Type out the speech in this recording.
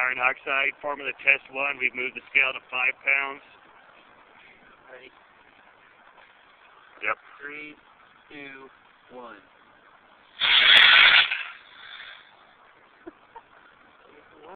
iron oxide. Formula test one, we've moved the scale to five pounds. Ready? Yep. Three, two, one.